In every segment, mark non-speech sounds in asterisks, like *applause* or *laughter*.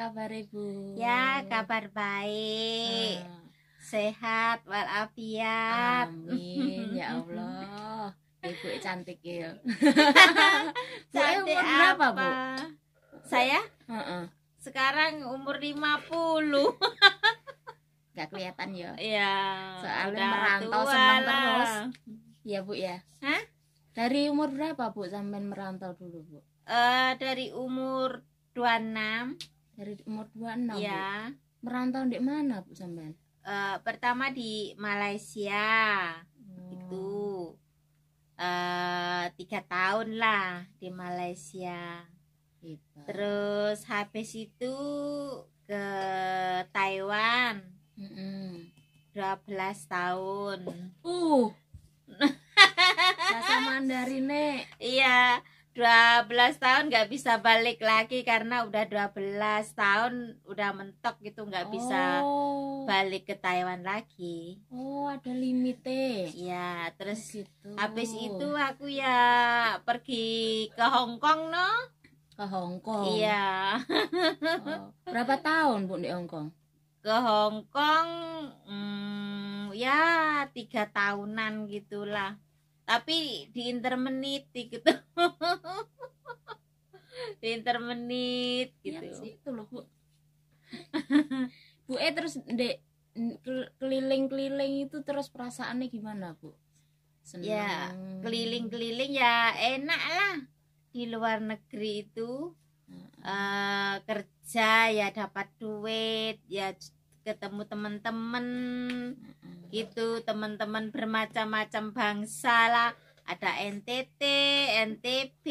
kabar Ibu? Ya kabar baik, Ah, sehat walafiat. Amin ya *laughs* Allah. Ibu cantik ya. *laughs* Bu, Cantik umur berapa, Bu? Saya Heeh. sekarang umur 50 *laughs* Gak kelihatan ya. Iya. Soalnya merantau senang terus. Iya Bu ya. Hah? Dari umur berapa Bu sampai merantau dulu Bu? Eh, dari umur 26 Dari umur 26 Bu. ya. Merantau di mana Bu sampean? Eh, pertama di Malaysia Oh. itu eh tiga tahun lah di Malaysia. Hebat. Terus habis itu ke Taiwan Mm-mm. 12 tahun. Uh. *laughs* Bahasa Mandarin nek. Iya, 12 tahun nggak bisa balik lagi karena udah 12 tahun udah mentok gitu nggak bisa Oh. balik ke Taiwan lagi. Oh, ada limitnya. Iya, terus gitu. habis itu aku ya pergi ke Hong Kong no. ke Hong Kong. Iya, Oh, Berapa tahun Bu di Hong Kong? ke Hong Kong hmm, ya tiga tahunan gitulah. Tapi di intermenit gitu. *laughs* di intermenit Ya, gitu. itu loh, Bu. Bu eh terus kel- keliling-keliling itu terus perasaannya gimana, Bu? Senang. Ya, Keliling-keliling ya enak lah di luar negeri itu. eh kerja ya dapat duit ya ketemu teman-teman gitu teman-teman bermacam-macam bangsa lah ada NTT, NTB,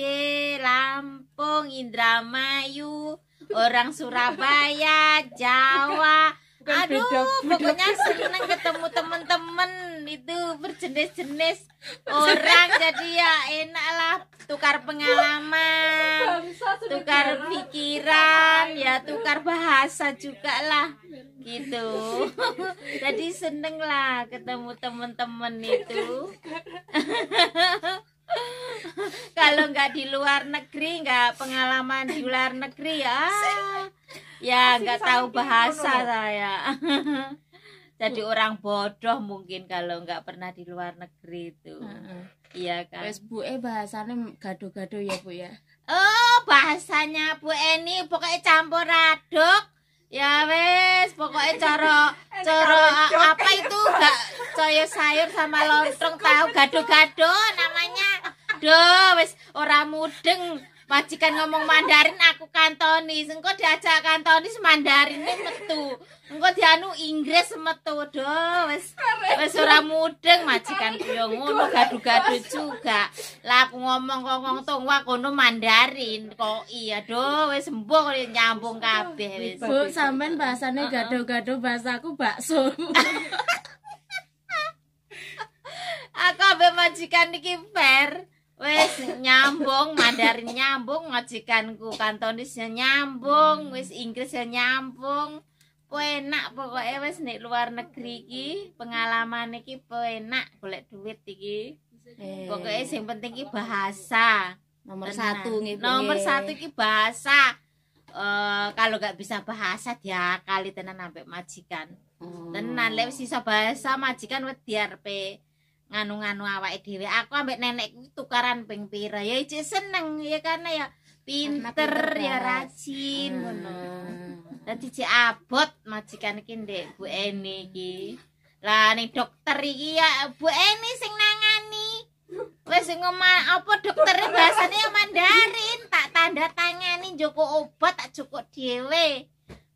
Lampung, Indramayu, orang Surabaya, Jawa. Aduh, pokoknya seneng ketemu teman-teman itu berjenis-jenis orang jadi ya enak lah tukar pengalaman, tukar pikiran, ya tukar bahasa juga lah gitu. jadi seneng lah ketemu teman-teman itu. *laughs* *laughs* Kalau nggak di luar negeri, nggak pengalaman di luar negeri ya, ya nggak tahu bahasa saya. *laughs* Jadi orang bodoh mungkin kalau nggak pernah di luar negeri itu, Heeh. iya kan? Wes Bu eh bahasanya gado-gado ya, Bu ya. Oh bahasanya Bu Eni pokoknya campur aduk. Ya wes pokoknya coro coro apa itu gak coyo sayur sama lontong tahu gado-gado namanya. Duh wes ora mudeng majikan ngomong Mandarin aku kantonis engko diajak kantonis Mandarin metu. Engko dianu Inggris metu. Duh wes wes ora mudeng majikan yo ngono gado-gado juga. Lah aku ngomong ngomong tong wah kono Mandarin kok. Iya do wis sembuh kok nyambung kabeh wis. Bu, sampean bahasanya gado-gado bahasaku bakso. *laughs* aku ambek majikan iki fair wis nyambung Mandarin nyambung majikanku kantonis ya nyambung wis Inggris ya nyambung. Enak pokoknya wis nek luar negeri iki pengalaman iki enak golek duit iki. Eh, pokoknya yang penting iki bahasa. Nomor Tenan. satu nih Bu, nomor satu ki bahasa. Eh kalau nggak bisa bahasa dia kali tenan sampai majikan. Oh. tenan lek wis iso bahasa majikan wedi arepe nganu-nganu awake dhewe. Aku ambek nenekku tukaran ping pira? Ya ijek seneng ya karena ya? Pinter, ya banget. rajin ngono. Hmm. dadi cek abot majikan iki ndek Bu Eni iki. Lah ning dokter iki ya Bu Eni sing nangani. Wis ngomong apa dokternya bahasanya Mandarin. Tak tanda tangani joko obat tak cukup dhewe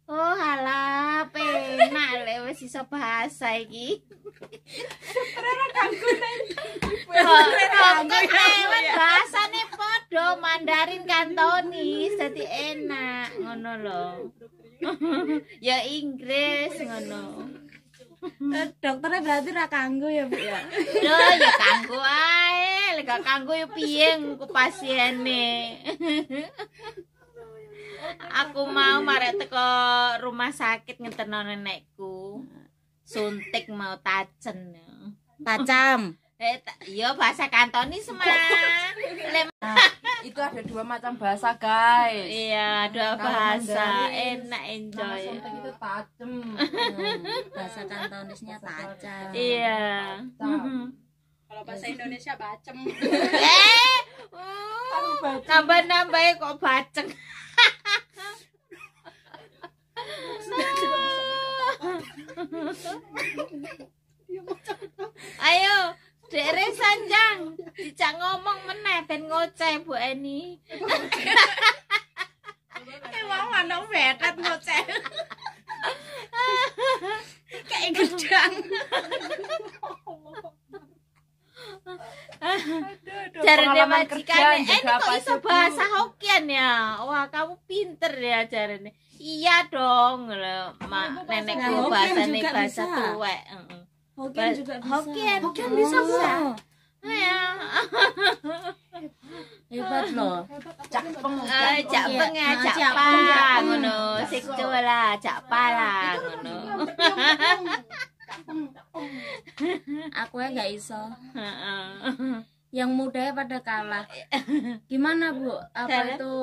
oh halah penak lek wis iso bahasa iki. Kok kok lewat bahasane podo Mandarin kantonis dadi enak ngono lho. *laughs* Ya Inggris ngono. Eh, Dokternya berarti ra kanggo ya, Bu ya. Loh, ya kanggo ae, lek gak kanggo ya piye ku pasiene. *laughs* Aku mau marek teko rumah sakit ngeteno nenekku. Suntik mau tacen. Tacam. Eh, ta- iya bahasa kantonis mah. Itu ada dua macam bahasa guys Iya, dua bahasa Mandarin, enak enjoy. sontek itu tajem Hmm, *laughs* bahasa kantonisnya taca Iya. Kalau bahasa Indonesia bacem. Eh, uh, nambah-nambah kok baceng. Ayo, Dere Sanjang, dijak ngomong meneh ben ngoceh Bu Eni. Emang mana betet ngoceh. Kayak gedang. Jarene pengalaman majikan kerja eh juga kok apa iso aja, Bu? bahasa Hokkien ya. Wah, kamu pinter ya jarene. Iya dong, mak nenekku bahasa bisa. tuwek. heeh. Hokkien juga bisa Hokkien. Hokkien Oh. bisa bisa Ya. *laughs* hebat loh cakpeng jak Iya. peng ya, Ah, jak jak pa peng, jak peng. ngono. Sik lah, jak pa lah ngono. *laughs* aku ya nggak iso Heeh. Yang muda pada kalah. *laughs* Gimana bu? Apa itu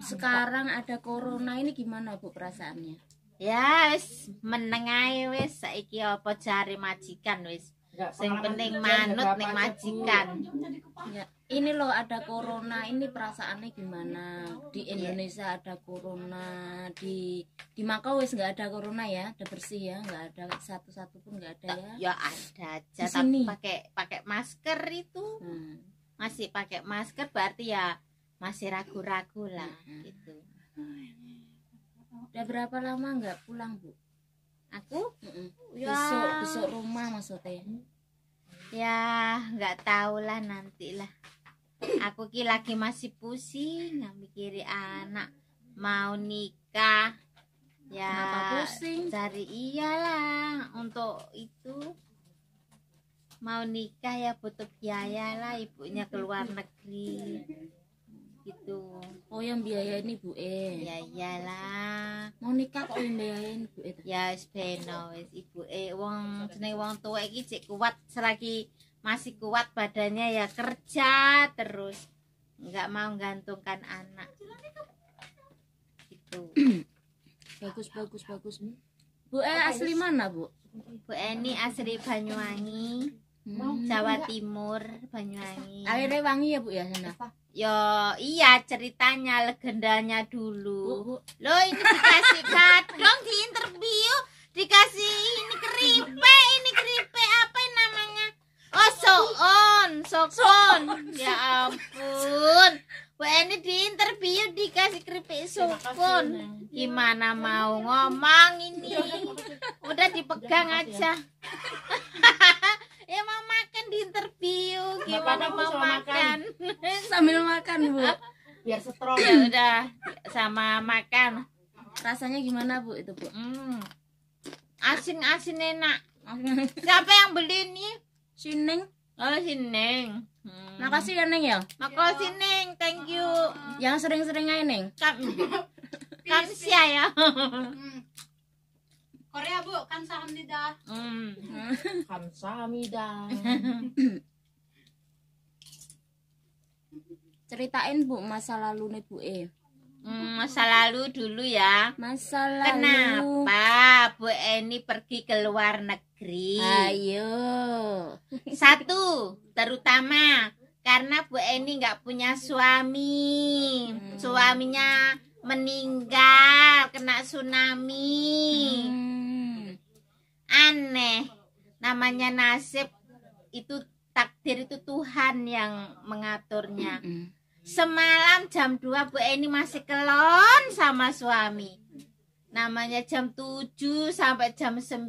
sekarang ada corona ini gimana bu perasaannya? Ya wis meneng ae wis. Saiki apa jare majikan wis. Sing penting manut ning majikan. ya ini loh ada corona. Ini perasaannya gimana? Di Indonesia ada corona. Di di Makau wis nggak ada corona ya? Udah bersih ya? Nggak ada. Satu satu pun nggak ada ya? Ya ada aja. Di tapi pakai pakai masker itu. Hmm. Masih pakai masker berarti ya masih ragu-ragu lah gitu. udah berapa lama nggak pulang bu Aku? Ya. Besok besok rumah maksudnya. Ya nggak tahu lah nanti lah. Aku ki lagi masih pusing nggak mikirin anak. Mau nikah. Ya kenapa pusing? cari iyalah untuk itu. Mau nikah ya butuh biaya lah ibunya keluar negeri gitu. Oh yang biayain ibu eh ya iyalah. Mau nikah kok yang biayain ibu eh ya wis beno wis ibu eh wong jeneng wong tua iki cek kuat selagi masih kuat badannya ya kerja terus. Nggak mau gantungkan anak. Gitu. Bagus bagus bagus. Bu eh asli mana bu? Bu Eni asli Banyuwangi Hmm. Jawa Timur Banyuwangi. Airnya wangi ya bu ya sana Yo iya ceritanya legendanya dulu. Lo ini dikasih kadang di interview dikasih ini keripik ini keripik apa namanya? Oh soon sokon ya ampun. Wah ini di interview dikasih keripik sokon. Gimana mau ngomong ini? Udah dipegang aja. *laughs* ya mau makan di interview gimana Makan mau sama makan? *laughs* sambil makan bu. Biar strong ya udah sama makan. Rasanya gimana bu itu bu? Hmm. asin asin enak. *laughs* Siapa yang beli ini? Sining oh sineng hmm. makasih ya neng ya? Makasih neng. Thank you. Yang sering-sering aja neng kam *laughs* kamsia ya Korea bu, kan sahamnida. hmm. kamsahamnida ceritain bu masa lalu nih bu eh. Hmm, masa lalu dulu ya. Masa lalu. Kenapa Bu Eni pergi ke luar negeri? Ayo. Satu, terutama karena Bu Eni nggak punya suami, Hmm. suaminya meninggal kena tsunami. Hmm. Aneh, namanya nasib itu takdir itu Tuhan yang mengaturnya. Mm. Semalam jam 2 Bu Eni masih kelon sama suami. Namanya jam 7 sampai jam 9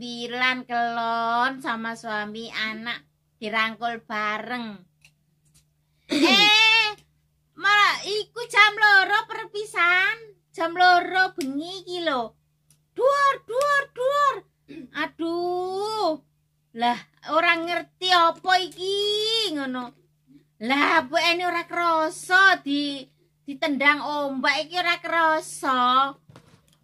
kelon sama suami anak dirangkul bareng. *clears throat* eh, malah iku jam loro perpisahan. Jam loro bengi iki lho. Duar, duar, duar. Aduh. Lah, orang ngerti apa iki ngono. Lah, Bu Eni ora krasa di ditendang ombak iki ora.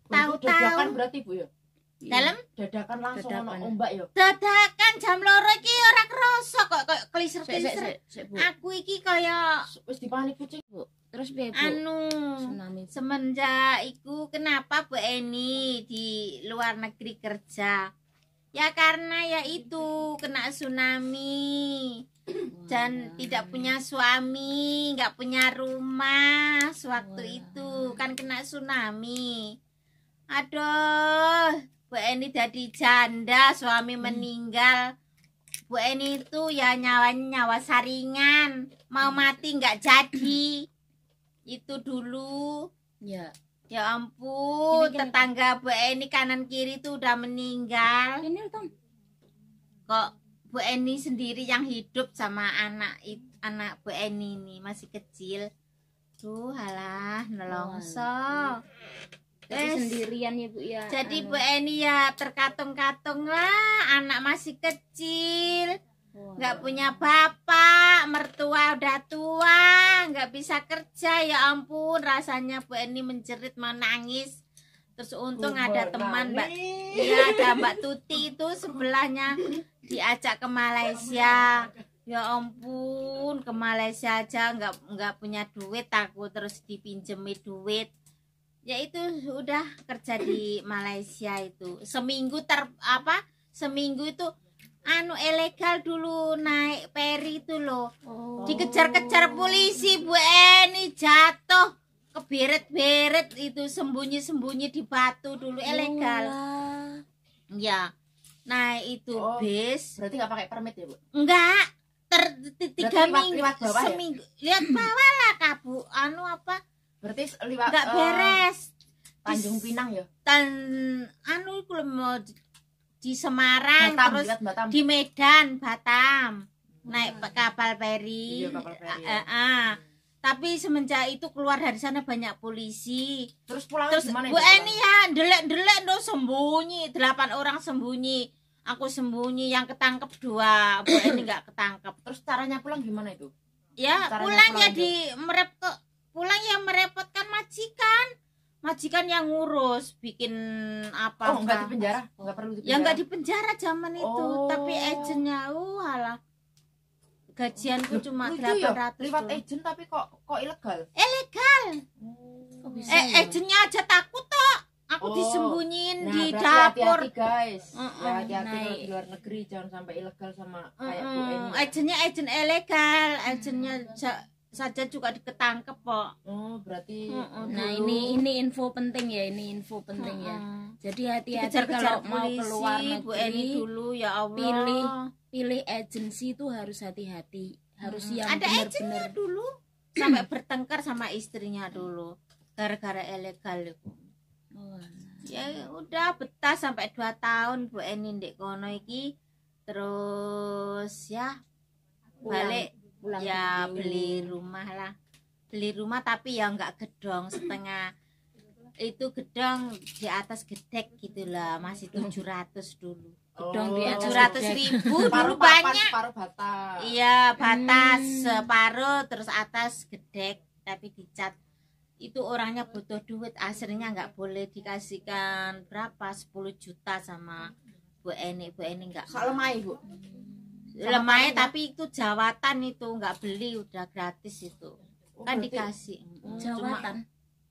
Untuk Tahu-tahu. berarti bu ya Dalam dadakan langsung Dadakan. ono ombak ya dadakan jam loro iki ora krasa kok kliser-kliser. sik, bu Aku iki kaya wis dipanik kucing bu terus piye Bu? anu tsunami semenjak iku kenapa Bu Eni di luar negeri kerja ya karena ya itu kena tsunami dan Wah. tidak punya suami nggak punya rumah sewaktu Wah. itu kan kena tsunami aduh Eni jadi janda suami meninggal. Bu Eni itu ya nyawanya nyawa saringan. Mau mati nggak jadi. Itu dulu. Ya. Ya ampun Gini, gini, tetangga Bu Eni kanan kiri tuh udah meninggal. Ini Tom. Kok Bu Eni sendiri yang hidup sama anak anak Bu Eni ini masih kecil? Tuh halah nelongso tapi sendirian ya Bu ya? Jadi Anu. Bu Eni ya terkatung-katung lah anak masih kecil. Nggak punya bapak mertua udah tua nggak bisa kerja. Ya ampun rasanya Bu Eni menjerit menangis. Terus untung ada teman mbak. Iya ada Mbak Tuti itu sebelahnya diajak ke Malaysia. Ya ampun ke Malaysia aja nggak nggak punya duit aku terus dipinjemi duit. Ya itu udah kerja di Malaysia itu seminggu ter apa seminggu itu anu ilegal dulu naik peri itu loh Oh. dikejar-kejar polisi Bu Eni jatuh keberet-beret itu sembunyi-sembunyi di batu dulu ilegal Wah. Ya. Nah, itu Oh. bis. Berarti nggak pakai permit ya, Bu? Enggak. Ter ti- tiga liwat- minggu liwat bawah ya? seminggu. Lihat bawah lah kabu. Anu apa? Berarti liwat Enggak eh, beres. Tanjung Pinang ya? Dan anu iku mau di, di Semarang Batam, terus Batam. di Medan, Batam. Naik pe- kapal feri. Iya, kapal feri, Eh, ya. eh, ah. Tapi semenjak itu keluar dari sana banyak polisi. Terus pulang Terus gimana Bu itu, Eni ya delek-delek do sembunyi, delapan orang sembunyi. Aku sembunyi yang ketangkep dua, Bu Eni nggak ketangkep. Terus caranya pulang gimana itu? Ya Caranya pulang ya pulang di merep ke pulang ya merepotkan majikan. Majikan yang ngurus bikin apa Oh, enggak di penjara? Enggak perlu di penjara. Ya nggak di penjara zaman itu, Oh. tapi agentnya uh alah. Gajianku cuma Lucu ya, 800 Liwat doang. agent tapi kok kok ilegal? Ilegal. Kok bisa Eh, ya? agentnya aja takut toh. Aku Oh. disembunyiin Nah, di dapur. hati-hati guys. Mm-mm, Ya, hati-hati kalau naik. di luar negeri jangan sampai ilegal sama kayak Bu. Eni. Agentnya agent ilegal, agentnya saja juga diketangkep kok. Oh, berarti. Nah ini ini info penting ya ini info penting ya. Jadi hati-hati kalau mau polisi, keluar Bu Eni negeri dulu ya Allah. pilih pilih agensi itu harus hati-hati harus Mm-mm. yang Ada benar-benar dulu *clears throat* sampai bertengkar sama istrinya dulu gara-gara ilegal itu. Oh, Ya udah betah sampai 2 tahun Bu Eni ndek kono iki. Terus ya balik pulang ya dulu. beli rumah lah beli rumah tapi ya nggak gedong *clears throat* setengah itu gedong di atas gedek gitu lah masih 700 dulu Gedong di atas 700 gedek. ribu dulu papan, banyak paruh bata. iya batas Hmm. separuh terus atas gedek tapi dicat itu orangnya butuh duit aslinya nggak boleh dikasihkan berapa 10 juta sama Bu Eni Bu Eni nggak Sak lemah Bu. Lemahnya tapi itu jawatan itu nggak beli udah gratis itu. Oh, kan dikasih. Mm, cuma jawatan?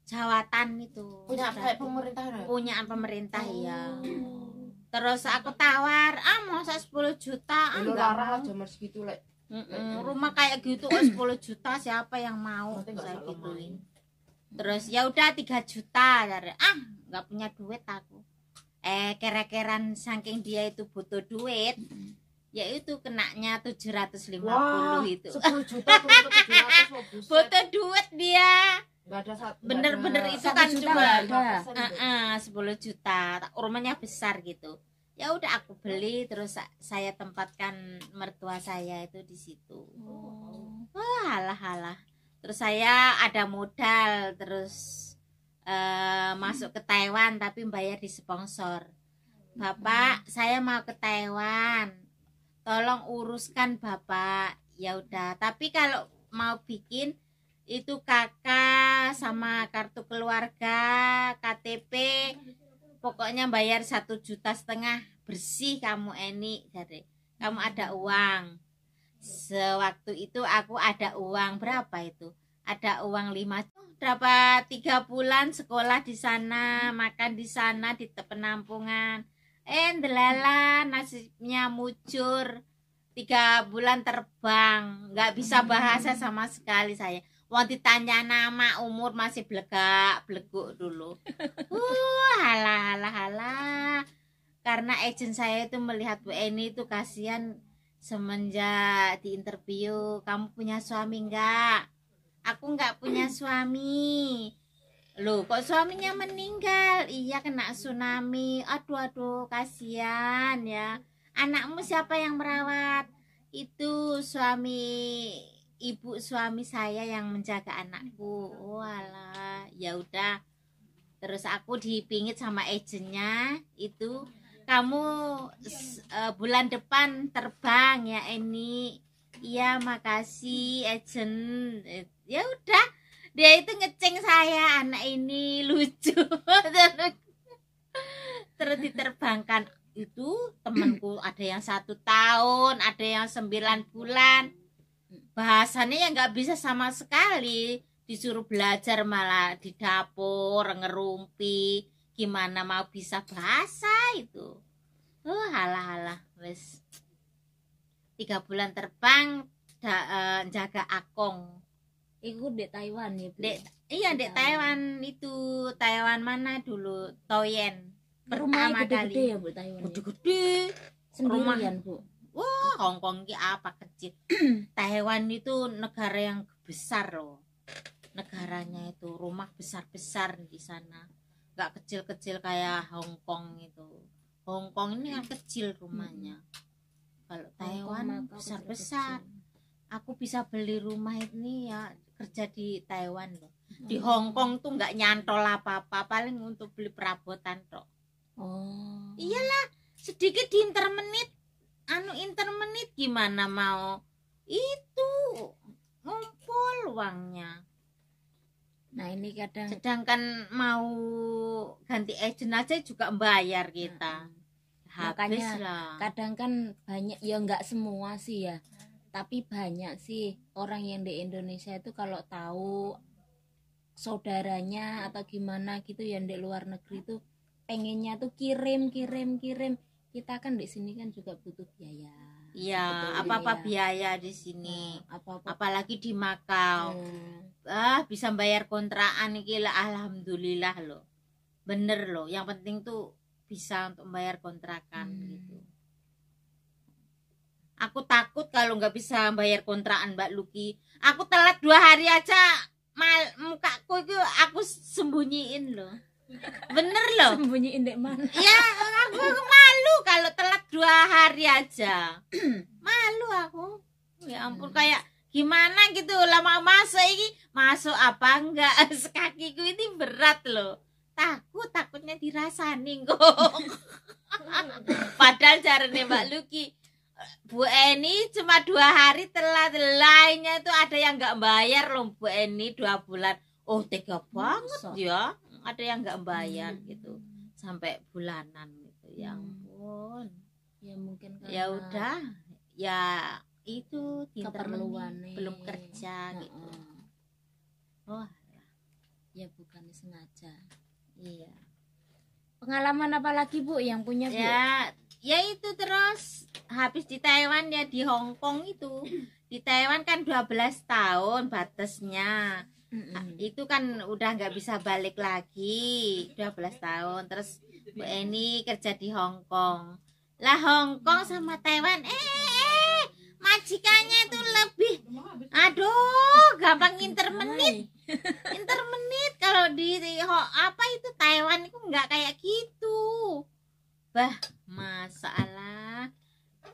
Jawatan itu. Punya kayak pemerintah ya? punyaan pemerintah ya Oh. terus aku tawar ah masa 10 juta? Ah larang mau. segitu lek. Mm-mm, rumah kayak gitu kok 10 juta siapa yang mau? Nanti saya gituin. Terus ya udah 3 juta. Dari ah nggak punya duit aku. Eh kira-kiran saking dia itu butuh duit ya itu kenanya 750 Wah, itu. 10 juta tuh untuk 700 oh, buset. butuh duit dia. Bener-bener itu kan juta cuma- ada Bu. Heeh, 10 juta. Rumahnya besar gitu. Ya udah aku beli terus sa- saya tempatkan mertua saya itu di situ. Wah alah alah. Terus saya ada modal terus eh, masuk ke Taiwan tapi bayar di sponsor. Bapak saya mau ke Taiwan tolong uruskan bapak. Ya udah tapi kalau mau bikin itu kakak sama kartu keluarga KTP pokoknya bayar satu juta setengah bersih kamu Eni jadi kamu ada uang. Sewaktu itu aku ada uang berapa itu? Ada uang lima dapat tiga bulan sekolah di sana makan di sana di penampungan eh delala nasibnya mujur tiga bulan terbang. Nggak bisa bahasa sama sekali saya. Wong ditanya nama umur masih belegak beleguk dulu. *laughs* Uh halah halah halah karena agent saya itu melihat Bu Eni itu kasihan semenjak di interview kamu punya suami enggak aku nggak punya suami Loh, kok suaminya meninggal? Iya, kena tsunami. Aduh, aduh, kasihan ya. Anakmu siapa yang merawat? Itu suami ibu suami saya yang menjaga anakku. Walah, ya udah. Terus aku dipingit sama agentnya itu kamu eh, bulan depan terbang ya ini. Iya, makasih agent. Ya udah, dia itu ngeceng saya anak ini lucu. *laughs* Terus diterbangkan. Itu temanku ada yang satu tahun ada yang sembilan bulan. Bahasanya ya nggak bisa sama sekali. Disuruh belajar malah di dapur ngerumpi gimana mau bisa bahasa itu. Oh halah halah wes. Tiga bulan terbang eh, jaga akong Iku di Taiwan ya, Bu. Dek, iya dek Taiwan. Itu. Taiwan mana dulu? Toyen. Rumahnya pertama gede-gede kali. ya, Bu, Taiwan. ya? gede-gede. Sendirian, Bu. wah Hongkong ki apa kecil. *clears throat* Taiwan itu negara yang besar loh. Negaranya itu rumah besar-besar di sana. Nggak kecil-kecil kayak Hongkong itu. Hongkong ini kan kecil rumahnya. Kalau Taiwan besar-besar. Aku bisa beli rumah ini ya kerja di Taiwan loh. Di Hong Kong tuh nggak nyantol apa-apa paling untuk beli perabotan tok. Oh. iyalah sedikit di intermenit anu intermenit gimana mau? Itu ngumpul uangnya. Nah, ini kadang sedangkan mau ganti agent aja juga bayar kita. Habis Makanya lah kadang kan banyak ya nggak semua sih ya tapi banyak sih orang yang di Indonesia itu kalau tahu saudaranya atau gimana gitu yang di luar negeri tuh pengennya tuh kirim kirim kirim. Kita kan di sini kan juga butuh biaya. Iya apa-apa iya. biaya di sini. Apa apa apalagi di Makau ah bisa bayar kontrakan iki lah alhamdulillah loh. Bener loh yang penting tuh bisa untuk bayar kontrakan Hmm. gitu aku takut kalau nggak bisa bayar kontrakan Mbak Luki aku telat dua hari aja mal mukaku itu aku sembunyiin loh. Bener loh. Sembunyiin di mana? Ya aku, aku malu kalau telat dua hari aja. *clears throat* Malu aku. Ya ampun Hmm. kayak gimana gitu lama masuk ini masuk apa enggak? *laughs* Kakiku ini berat loh. Takut takutnya dirasani kok *laughs* padahal caranya Mbak Luki Bu Eni cuma dua hari telat. Lainnya itu ada yang nggak bayar loh Bu Eni dua bulan. Oh tega banget Masa? ya ada yang nggak bayar Hmm. gitu. Sampai bulanan gitu ya Hmm. ampun. Ya mungkin karena ya udah ya itu keperluannya belum kerja gitu. Heeh. oh ya bukan sengaja. Iya. Pengalaman apa lagi bu yang punya bu? Ya ya itu terus habis di Taiwan ya di Hong Kong itu. *clears throat* Di Taiwan kan 12 tahun batasnya. Mm-mm. itu kan udah nggak bisa balik lagi 12 tahun. Terus Bu Eni kerja di Hong Kong. Lah Hong Kong sama Taiwan eh majikannya itu lebih aduh gampang intermenit *laughs* intermenit kalau di, di apa itu Taiwan itu nggak kayak gitu bah masalah.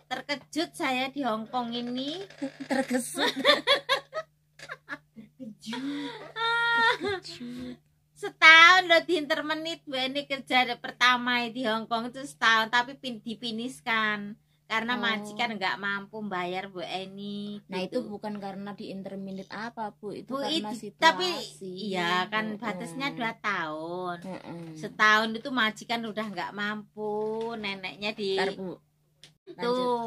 Terkejut saya di Hong Kong ini. *laughs* Terkesut. *laughs* Setahun loh di intermenit Bu Eni kerja pertama di Hong Kong itu setahun tapi pin, dipiniskan karena Oh. majikan nggak mampu bayar Bu Eni nah itu gitu. bukan karena di interminate apa bu itu Bu, karena itu- situasi tapi iya kan Heeh. batasnya dua tahun Heeh. setahun itu majikan udah nggak mampu neneknya di Ntar, bu lanjut tuh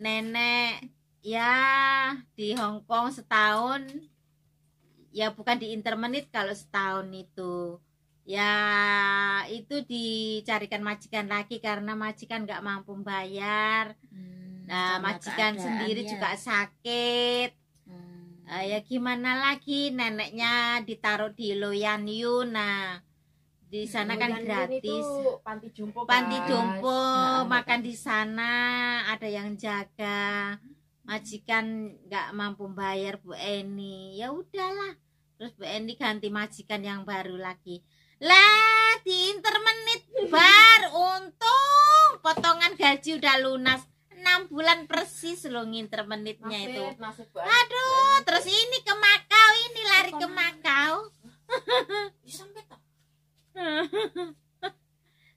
nenek ya di Hong Kong setahun ya bukan di intermenit kalau setahun itu ya itu dicarikan majikan lagi karena majikan nggak mampu bayar. Hmm, nah majikan sendiri ya. juga sakit. Hmm. Ah, ya gimana lagi? Neneknya ditaruh di Loyan Yun nah di sana kan Loyan Yun gratis. panti jompo panti jompo Nah, makan di sana ada yang jaga. Majikan nggak mampu bayar Bu Eni. Ya udahlah terus Bu Eni ganti majikan yang baru lagi lah di intermenit bar untung potongan gaji udah lunas. Enam bulan persis loh ngintermenitnya itu Nasib, nasib Bu Eni. aduh terus ini ke Makau ini lari ke Makau. *laughs* *laughs*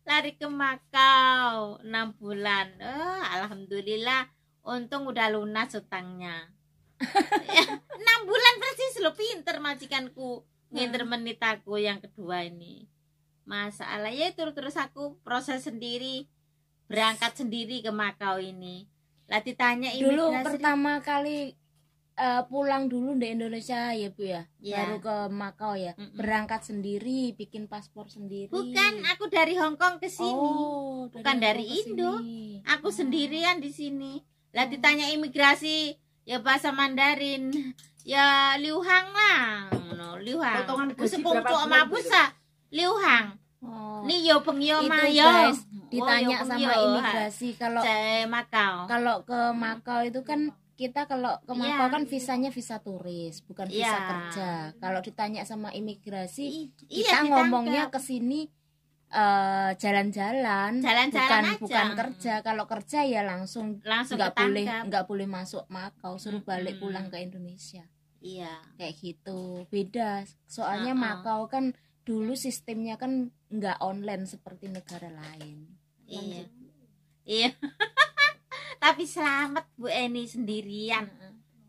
Lari ke Makau enam bulan. Eh, alhamdulillah untung udah lunas utangnya. *laughs* Ya, enam bulan persis lo pinter majikanku nginter menit aku yang kedua ini. Masalah ya itu terus aku proses sendiri berangkat sendiri ke Makau ini. Lah ditanya dulu pertama kali eh, pulang dulu di Indonesia ya bu ya? Ya. baru ke Makau ya? Mm-mm. berangkat sendiri bikin paspor sendiri. Bukan aku dari Hong Kong ke sini. Oh, Bukan dari Indo. aku Oh. sendirian di sini. Lah ditanya imigrasi ya bahasa Mandarin. Ya Liu Hang lah. No, Liu Hang Potongan gaji Sepung berapa bulan, busa Liu Hang Oh. ni yo peng yo itu ma yo guys Oh, ditanya yo peng sama yo. imigrasi. Kalau Makau. kalau ke Makau itu kan kita kalau ke Makau Iya. kan visanya visa turis bukan visa Iya. kerja. Kalau ditanya sama imigrasi I- kita iya, ngomongnya ke sini jalan-jalan Jalan-jalan bukan aja. bukan kerja. Kalau kerja ya langsung langsung nggak boleh nggak boleh masuk Makau suruh balik pulang ke Indonesia. Iya. Kayak gitu. Beda. Soalnya Uh-uh. Makau kan dulu sistemnya kan nggak online seperti negara lain. Iya. Iya. *laughs* Tapi selamat Bu Eni sendirian.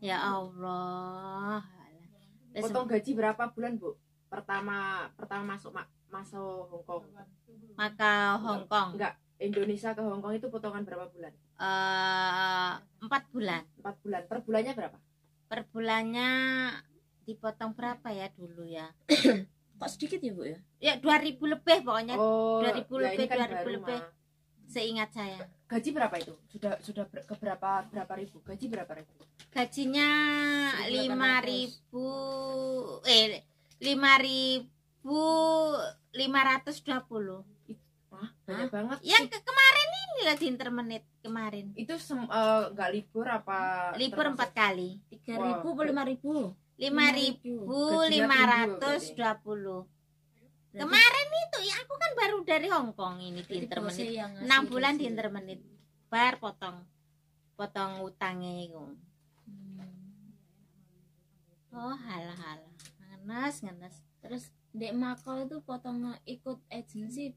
Ya Allah. Potong gaji berapa bulan Bu? Pertama pertama masuk ma- masuk Hong Kong. Makau Hong Kong Enggak, Indonesia ke Hong Kong itu potongan berapa bulan? eh, empat bulan Empat bulan. Per bulannya berapa? per bulannya dipotong berapa ya dulu ya *coughs* kok sedikit ya bu ya ya 2000 lebih pokoknya Oh, 2000 ya ini lebih, kan 2000 baru, lebih. Ma. seingat saya Gaji berapa itu? Sudah sudah ber- ke berapa berapa ribu? Gaji berapa ribu? gajinya 5000 eh 5520 Wah, banyak banget. yang ke kemarin ini lah di intermenit kemarin. Itu eh, nggak libur apa? libur empat kali. tiga ribu lima ribu? lima ribu lima ratus dua puluh. Kemarin itu ya aku kan baru dari Hongkong ini di intermenit enam bulan di intermenit bar potong potong utangnya itu. Oh halah halah. Ngenes ngenes. Terus di Makau itu potong ikut agensi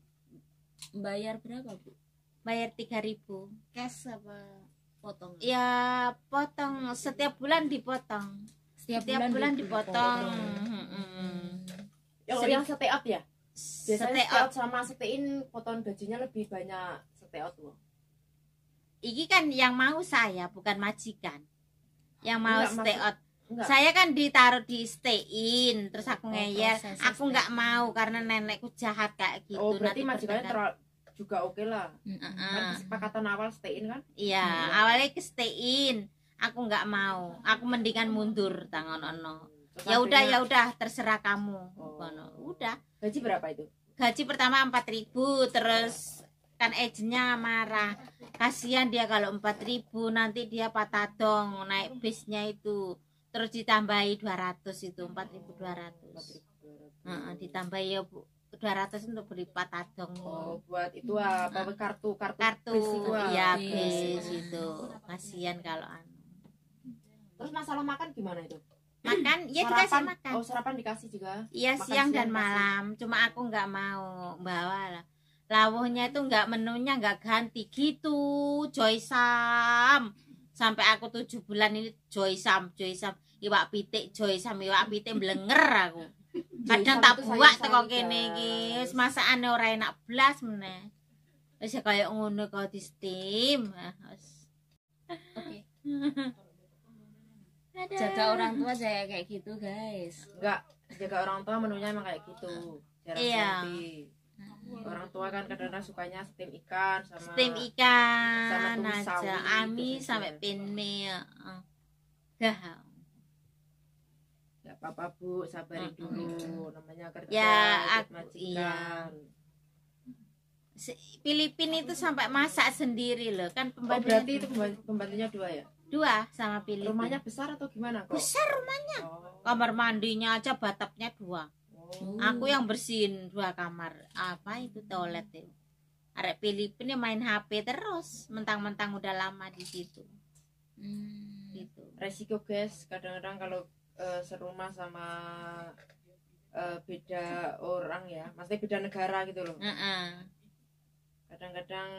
bayar berapa bu bayar tiga ribu cash apa potong ya potong setiap bulan dipotong setiap, setiap bulan dipotong dipotong. Mm-mm. Yang, stay out ya? Biasanya Stay stay out. out sama stay in potongan gajinya lebih banyak stay out loh. Iki kan yang mau saya bukan majikan yang mau Enggak, stay maksud- out Enggak. saya kan ditaruh di stay in terus aku Oh, ngeyel aku nggak mau karena nenekku jahat kayak gitu oh, berarti nanti majikannya terlalu juga oke lah. Mm-mm. Heeh. Kan kesepakatan awal stay in kan? iya Hmm. awalnya ke stay in aku nggak mau aku mendingan mundur tangan ono ya udah ya udah terserah kamu Oh. Kono. udah Gaji berapa itu? gaji pertama 4000 terus kan agentnya marah kasihan dia kalau 4000 nanti dia patah dong naik bisnya itu terus ditambahi 200 itu 4200 Heeh, ditambahi ya bu 200 untuk beli patadong Oh, buat itu apa kartu kartu kartu bis itu, ah. iya bis. bis itu kasihan kalau anu Terus masalah makan gimana itu? makan ya dikasih makan Oh, sarapan dikasih juga. Iya Makan siang dan siang malam, cuma aku nggak mau bawa lah. Lawuhnya itu nggak menunya nggak ganti gitu, Joy Sam. Sampai aku tujuh bulan ini Joy Sam, Joy Sam, iwak pitik, Joy Sam, iwak pitik blenger aku. *laughs* Kadang tak buat teko kene guys. iki, wis masakane ora enak blas meneh. Wis ya kaya ngono kok di steam. Ah, wis. Oke. *laughs* Jaga orang tua saya kayak gitu guys enggak jaga orang tua menunya emang kayak gitu jarang Iya. Orang tua kan kadang-kadang sukanya steam ikan sama steam Sama ikan tumis aja sawi ami gitu sampai heeh. dah Gak apa-apa bu, sabarin Mm-mm. dulu namanya kerja Ya, aku- majikan. iya. Filipina itu sampai masak sendiri loh kan Oh, pembantunya berarti itu pembantu- pembantunya dua ya? dua sama Filipina Rumahnya besar atau gimana kok? besar rumahnya Oh. kamar mandinya aja batapnya dua Oh. aku yang bersihin dua kamar apa itu toilet itu arek Filipina main HP terus mentang-mentang udah lama di situ Hmm. gitu Resiko guys, kadang-kadang kalau eh, serumah sama eh, beda orang ya, maksudnya beda negara gitu loh. Heeh. Kadang-kadang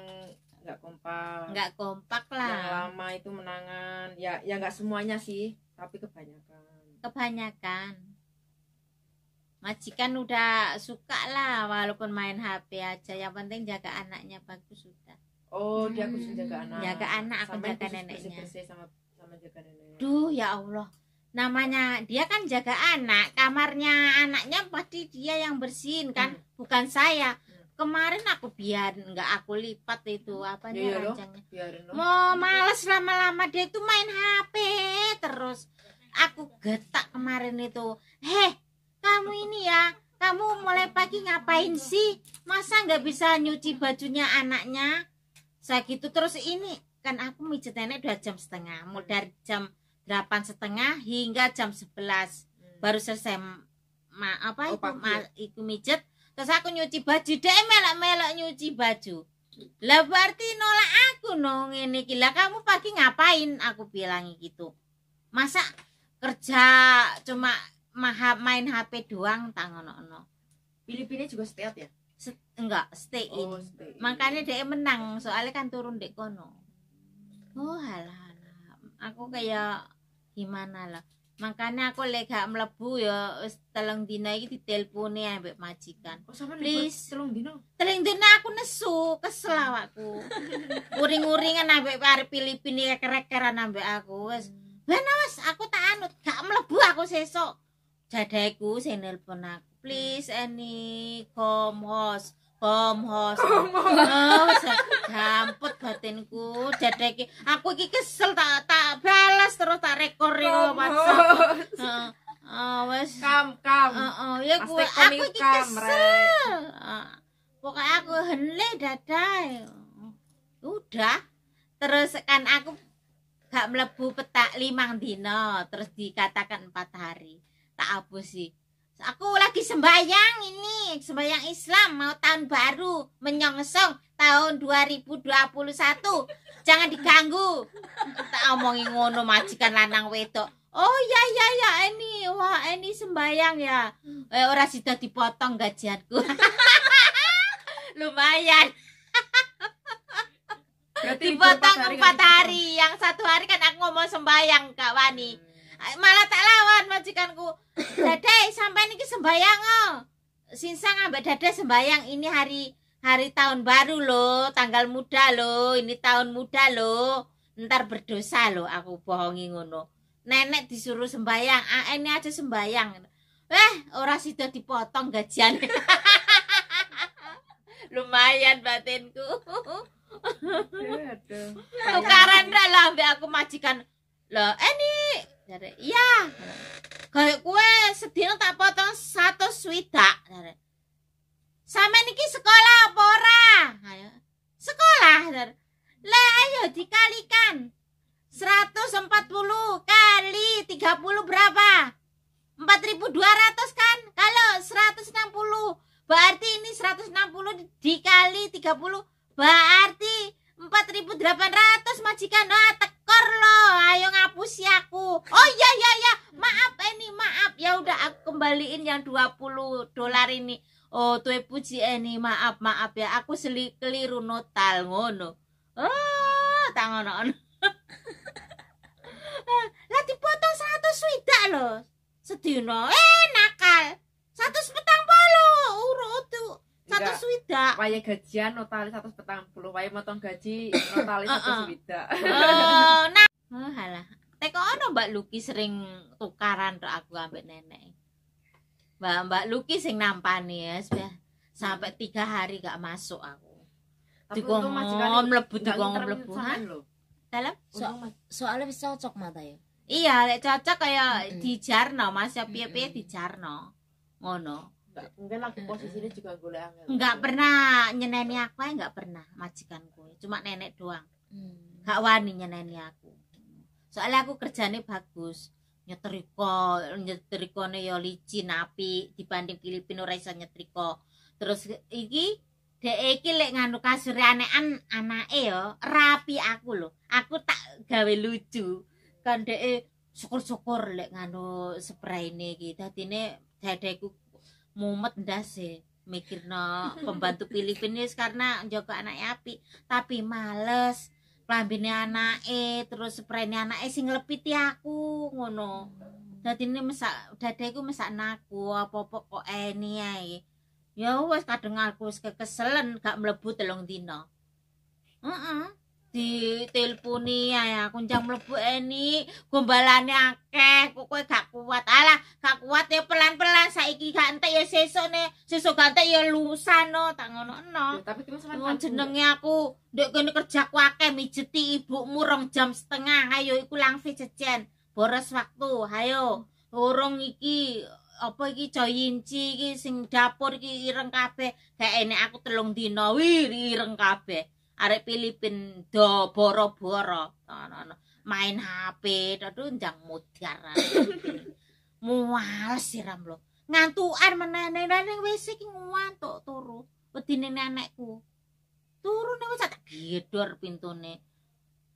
nggak kompak. nggak kompak Yang lah lama itu menangan, ya ya nggak semuanya sih, tapi kebanyakan. kebanyakan majikan udah suka lah walaupun main HP aja yang penting jaga anaknya bagus sudah Oh, dia khusus jaga anak. Jaga anak, aku Sama jaga neneknya. sama sama jaga nenek. duh ya Allah namanya dia kan jaga anak kamarnya anaknya pasti dia yang bersihin kan Hmm. bukan saya Hmm. kemarin aku biar nggak aku lipat itu apa nih Iya, loh. rancangnya mau males lama-lama dia tuh main HP terus aku getak kemarin itu heh kamu ini ya kamu mulai pagi ngapain sih? Masa nggak bisa nyuci bajunya anaknya? Saya gitu terus ini kan aku mijet nenek dua jam setengah mulai dari jam delapan setengah hingga jam 11 Hmm. baru selesai ma apa Oh, itu ma itu mijet terus aku nyuci baju deh melak-melak nyuci baju. Lah berarti nolak aku dong ini gila kamu pagi ngapain? Aku bilang gitu. Masa kerja cuma maha main HP doang tangono Filipina juga stay out ya? enggak stay in Oh, stay in. makanya dia menang soalnya kan turun dek kono oh halah halah. aku kayak gimana lah makanya aku lega melebu ya wis telung dina iki diteleponi ambek majikan Oh, Please. telung dino. telung dina aku nesu kesel awakku *laughs* uring-uringan ambek arek Filipina kerekeran ambek aku wis wes aku tak anut gak mlebu aku sesok jadaku sing nelpon aku please any come host come host. Oh jamput batinku. Jadaki aku iki kesel tak tak balas terus tak rekor yo WhatsApp *laughs* Heeh. Oh, wes. Kam, kam. Heeh, ya kami aku iki kesel. Pokoknya aku henle dadai. Udah terus kan aku gak melebu petak limang dino terus dikatakan empat hari tak hapus sih. Aku lagi sembayang ini sembayang Islam mau tahun baru menyongsong tahun 2021 jangan diganggu. Tak omongin ngono majikan lanang wedok. Oh ya ya ya ini wah ini sembayang ya. Eh, ora sudah dipotong gajianku. *laughs* Lumayan. Berarti dipotong empat kan hari. Yang satu hari kan aku ngomong sembayang kak Wani malah tak lawan majikanku. Dade sampai niki sembayang oh. Sinsang ambek dade sembayang. Ini hari hari tahun baru loh. Tanggal muda loh. Ini tahun muda loh. Ntar berdosa loh aku bohongi ngono. Nenek disuruh sembayang. Ah ini aja sembayang. Eh ora sudah dipotong gajian *laughs* lumayan batinku. Tukaran lah ambek aku majikan. Loh ini dari iya. Kayak kue sedino tak potong satu swidak dari sama niki sekolah apa ora? Ayo sekolah dari lah ayo dikalikan. 140 kali 30 berapa? 4200 kan? Kalau 160 berarti ini 160 dikali 30 berarti 4800 majikan ah tekor lo. Ayo ngapusi aku oh iya iya ya maaf ini maaf. Ya udah aku kembaliin yang 20 dolar ini. Oh tuh puji ini maaf maaf ya. Aku seli keliru notal ngono. Oh tak ngono ngono. *laughs* lah dipotong 100 swidak lo sedino eh nakal. 140 urut tuh satu swidak. Waya gajian notalis 140, waya motong gaji *laughs* notalis Heeh. 100 swida. Oh, *laughs* nah. Oh, halah. Teko ono Mbak Mbak Luki sering tukaran tok aku ambek nenek. Mbak Mbak Luki sing nampani ya, sudah sampai tiga hari gak masuk aku. Majikan mlebu Hah? lho. Dalam? So- soalnya wis cocok mata ya Iya, lek cocok kaya Mm-mm. di Jarno, Mas ya piye-piye Mm-mm. di Jarno. Ngono. nggak- mungkin lagi posisinya juga golek angel. Enggak pernah nyeneni aku ae enggak pernah majikanku. Cuma nenek doang. hmm. Gak wani nyeneni aku. Soalnya aku kerjane bagus. Nyetrika, nyetrikane ya licin api dibanding Filipina ora iso nyetrika. Terus iki dek iki lek nganu kasure anekan anake ya rapi aku lho. Aku tak gawe lucu. Kan dek syukur-syukur lek nganu spraine iki. Dadine dadeku mumet ndase mikirno pembantu Filipina karena njaga anake api tapi males klambine anake terus sprayne anake sing nglepiti aku ngono. Dadi ini mesak dadaku mesak naku apa-apa kok eni ae. Ya wis kadang aku wis kekeselen gak mlebu telung dina. Heeh. di telponi ae aku njang mlebu eni gombalane akeh kok kowe gak kuat alah gak kuat ya pelan-pelan saiki gak entek ya sesuk ne sesuk gak entek ya lusa no tak ngono no Ya, tapi kita sampean kan jenenge aku ndek kene kerja ku akeh mijeti ibumu rong jam setengah. Ayo iku langfi jejen. Boros waktu. Hayo. Urung iki apa iki joyinci iki sing dapur iki ireng kabeh. Kayak enek aku telung dina wih ireng kabeh. Arek Filipin do boro-boro. Main HP aduh njang mudar. *laughs* Muales siram lo. Ngantukan menene ning WC iki ngantuk turu. Wedine nenekku. Turu nek wis tak gedor pintune.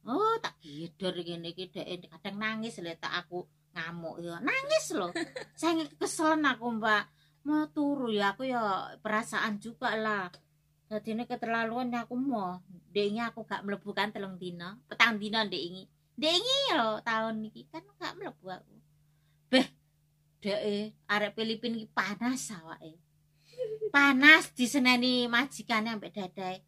Oh, tak gedor ngene iki dhek kadang nangis lek tak aku ngamuk ya. Nangis lho. *laughs* Saya keselen aku, Mbak. Mau turu ya aku ya perasaan juga lah. Jadi ini keterlaluan ya aku mau. Deknya aku gak mlebu kan telung dina. Petang dina dek ini. Dek ini lho tahun ini kan gak mlebu aku. Beh, dek arek Filipin iki panas awake. Panas diseneni majikane ambek dadae.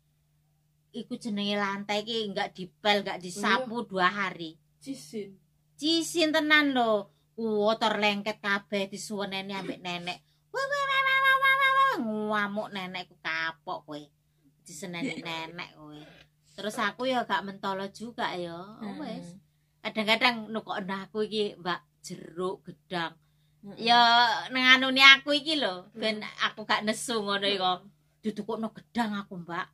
Iku jenenge lantai iki enggak dipel, enggak disapu dua hari. cisin. Cisin tenan lho. Kotor lengket kabeh disuweneni ambek nenek. Wah wah wah wah wah wah ngamuk nenekku kapok kowe. Diseneni nenek kowe. Terus aku ya gak mentolo juga ya. Oh, wes. Kadang-kadang nukokno aku iki Mbak jeruk gedang. Ya nang anune aku iki lho, ben aku gak nesu ngono iku. Didukukno gedang aku, Mbak.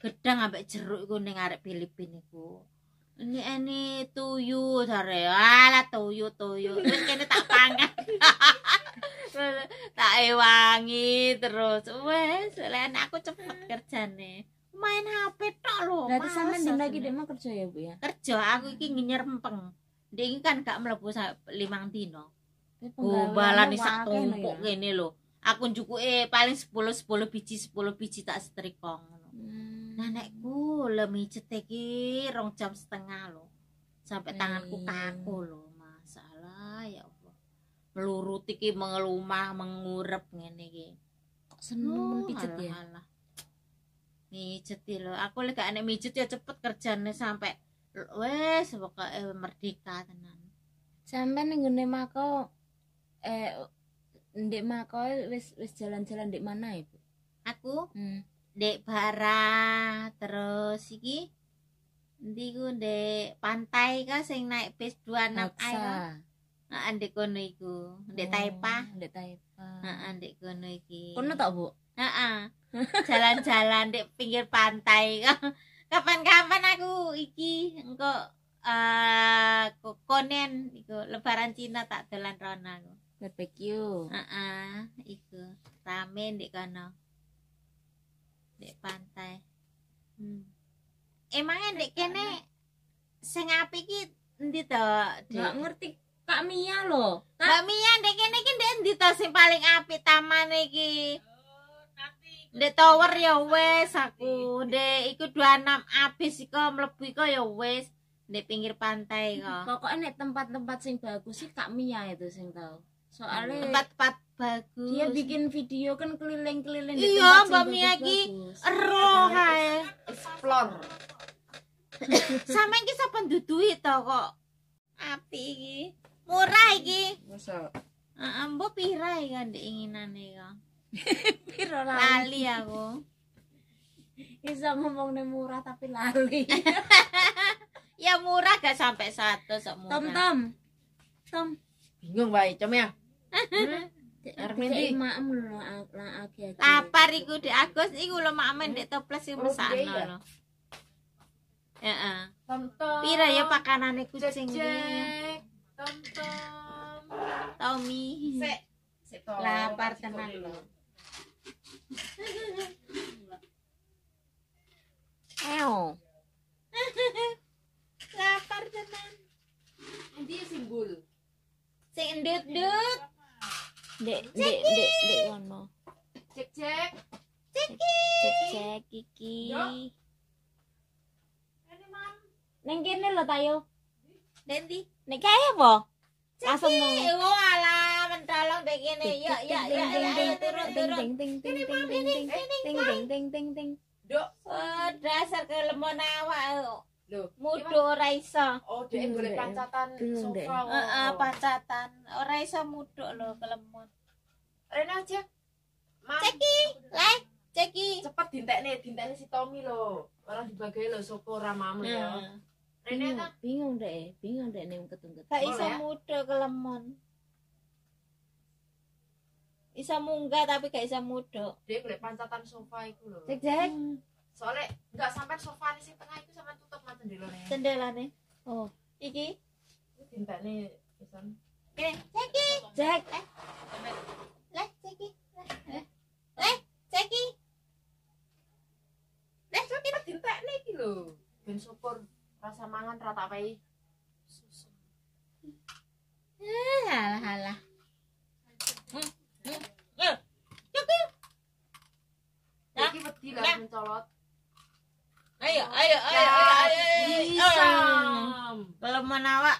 Gedang ambek jeruk iku ning arek Filipin iku. Ini ini tuyu sare. Alah tuyu tuyu. Kene tak pangan. *laughs* tak ewangi terus. Wes, lek aku cepet kerjane. Main HP tok lho. berarti sampean iki dek mau kerja ya bu ya kerja aku iki nyerempeng. Dia kan gak mlebu limang dino. Penggaweanmu sak tumpuk ya. ngene lho. Aku njukuke paling 10 10 biji 10 biji tak setrika ngono. Hmm. Nenekku lemijet iki rong jam setengah lho. Sampai tanganku Iya. kaku lho, masalah ya Allah. Melurut iki mengelumah mengurep ngene iki. kok seneng pijet ya alah. Mijet iki lho. Aku lek gak enek mijet ya cepet kerjane sampai wes pokoke merdeka tenan. sampean ning ngene mako eh ndek mako wis wis jalan-jalan ndek mana ya bu Aku hmm. Dek Bara terus iki Ndi ku ndek pantai ka sing naik bis 26 ae. Heeh, ndek kono iku. Ndek Oh, Taipa. ndek Taipa Heeh, ndek kono iki. kono tok bu Heeh. *laughs* Jalan-jalan ndek pinggir pantai. *laughs* Kapan-kapan aku iki engko eh ko- konen iku lebaran Cina tak dolan rono aku. barbecue Heeh, iku. Rame ndek kono. Ndek pantai. Hmm. Emangnya ndek kene sing apik iki endi to? nggak Dek? ngerti Kak Mia loh Kak Mbak Mia ndek kene iki ndek endi to sing paling apik taman iki? Ndek tower ya wes aku. Ndek iku 26 abis iku mlebu iku ya wes. Ndek pinggir pantai kok. pokoknya nek tempat-tempat sing bagus sih Kak Mia itu sing tahu soalnya Tempat-tempat bagus. dia bikin video kan keliling-keliling di Iya, Mbak Mia iki bagus-bagus. Ero kae. Explore. *coughs* Sampe iki sapa ndudui to kok Api iki. Murah iki. Masa Heeh, mbok pira iki kan diinginane kok. *laughs* piro lali Lali aku. iso ngomongne murah tapi lali *laughs* Ya murah gak sampai satu sok murah. tom tom tom bingung bae com ya. Armin maem lho lagi. Lapar iku Dek Agus iku lho makmen Dek toples iku oh, mesakno iya, iya. lho. Heeh. Pira ya pakanane kucing iki? Tom-tom. Tommy. Sik. Sik Lapar tenan lho. Eo. Lapar tenan. Endi singgul? Sing endut-endut. Dek dek dek dek ngono Cek cek. cek cek iki Yo. neng kene lho tayo Dendi. nek kae apa langsung mau Eh, oh alah mentolong dek kene. Ya, turun turun. ting ting ting ting ting ting ting ting ting ting ting Dok. Oh, dasar kelemon awak. mudo ora iso. Oh, dhek iya, golek pancatan sofa. Heeh, pancatan. Ora iso mudo lho kelemut. rena aja. Ceki, lai, ceki. Cepet dintekne, dintekne si Tommy lho. orang dibagai lho sopo ora mamu ya. Rena ta bingung dhek, bingung dhek ning ketungket. Gak iso ya? mudo kelemon. Isa munggah tapi gak iso mudo. Dhek golek pancatan sofa iku lho. Cek, cek. Soalnya enggak sampai sofa sing tengah itu sampai tutup mah jendelane. Jendelane. oh Iki. Iku dintekne pisan. Kene, ceki. cek Leh, ceki. Leh. Leh, ceki. Eh, so kita dintekne iki lho. Ben syukur rasa mangan rata wae. Susu. Halah, halah. Hmm, hmm. Yuk, yuk, yuk. Iki wedi lah nah. mencolot. Ayo, ayo, ayo, ayo, ayo, ayo. Bisa. Kelemon awak.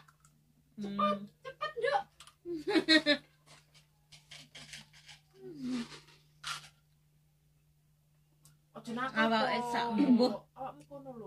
Hmm. Cepet, Dok. *laughs* Ojo nakal. Awak esak mbuh. Awakmu kono lho.